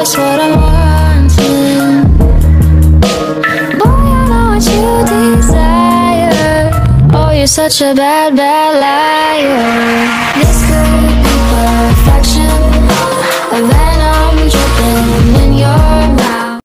always what I wanted. Boy, I know what you desire. Oh, you're such a bad, bad liar.